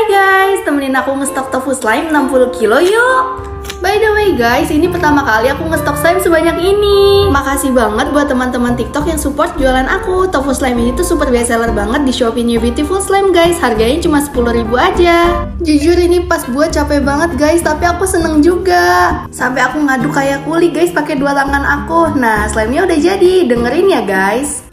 Hai guys, temenin aku ngestok tofu slime 60 kilo yuk. By the way guys, ini pertama kali aku ngestok slime sebanyak ini. Makasih banget buat teman-teman tiktok yang support jualan aku. Tofu slime ini tuh super best seller banget di Shopee New Beautiful Slime guys. Harganya cuma 10 ribu aja. Jujur ini pas buat capek banget guys, tapi aku seneng juga. Sampai aku ngaduk kayak kuli guys pakai dua tangan aku. Nah, slime-nya udah jadi, dengerin ya guys.